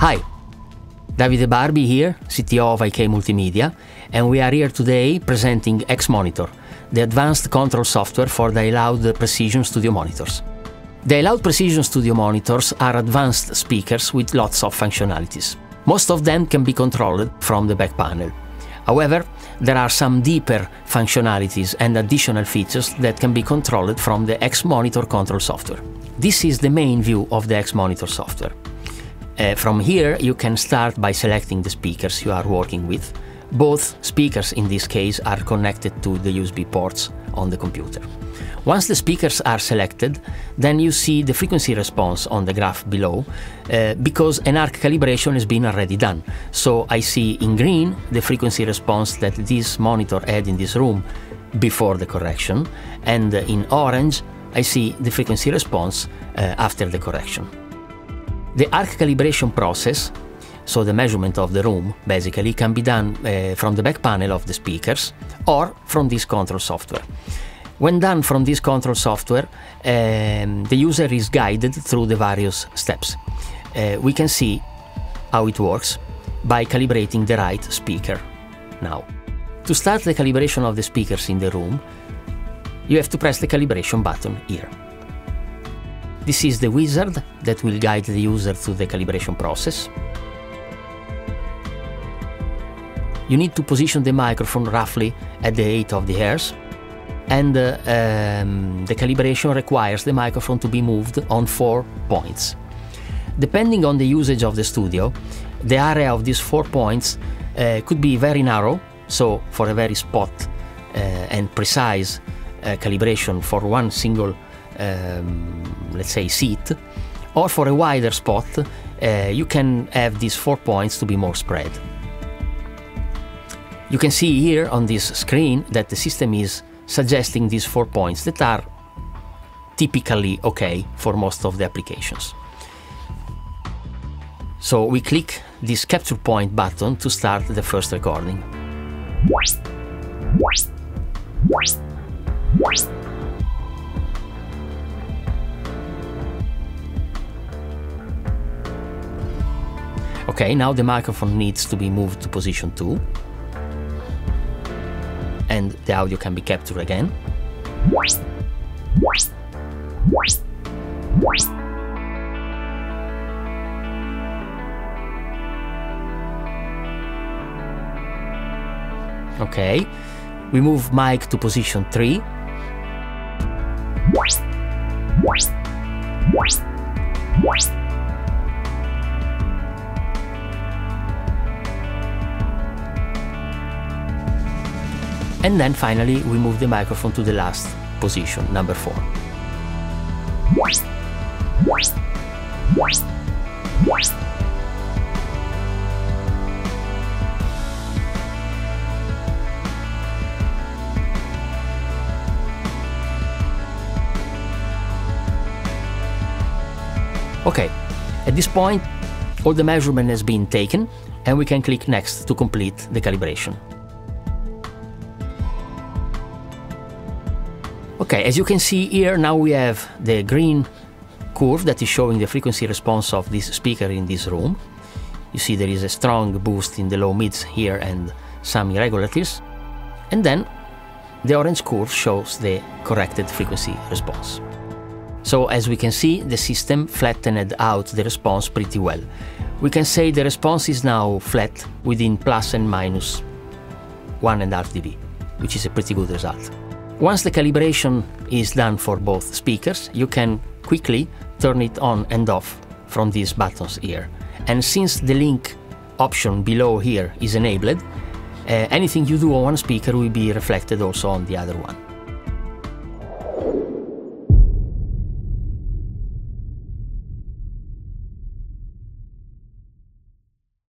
Hi, Davide Barbi here, CTO of IK Multimedia, and we are here today presenting X-Monitor, the advanced control software for the iLoud Precision Studio monitors. The iLoud Precision Studio monitors are advanced speakers with lots of functionalities. Most of them can be controlled from the back panel. However, there are some deeper functionalities and additional features that can be controlled from the X-Monitor control software. This is the main view of the X-Monitor software. Uh, from here, you can start by selecting the speakers you are working with. Both speakers in this case are connected to the USB ports on the computer. Once the speakers are selected, then you see the frequency response on the graph below uh, because an ARC calibration has been already done. So I see in green the frequency response that this monitor had in this room before the correction, and in orange I see the frequency response uh, after the correction. The ARC calibration process, so the measurement of the room, basically, can be done uh, from the back panel of the speakers or from this control software. When done from this control software, um, the user is guided through the various steps. Uh, we can see how it works by calibrating the right speaker now. To start the calibration of the speakers in the room, you have to press the calibration button here. This is the wizard that will guide the user through the calibration process. You need to position the microphone roughly at the height of the hairs and uh, um, the calibration requires the microphone to be moved on four points. Depending on the usage of the studio, the area of these four points uh, could be very narrow, so for a very spot uh, and precise uh, calibration for one single, um, let's say, seat, or for a wider spot, uh, you can have these four points to be more spread. You can see here on this screen that the system is suggesting these four points that are typically okay for most of the applications. So we click this capture point button to start the first recording. Okay, now the microphone needs to be moved to position 2 and the audio can be captured again. Okay, we move mic to position 3. And then finally we move the microphone to the last position, number 4. Okay, at this point all the measurement has been taken and we can click next to complete the calibration. Okay, as you can see here, now we have the green curve that is showing the frequency response of this speaker in this room. You see there is a strong boost in the low mids here and some irregularities. And then the orange curve shows the corrected frequency response. So as we can see, the system flattened out the response pretty well. We can say the response is now flat within plus and minus 1.5 dB, which is a pretty good result. Once the calibration is done for both speakers, you can quickly turn it on and off from these buttons here. And since the link option below here is enabled, uh, anything you do on one speaker will be reflected also on the other one.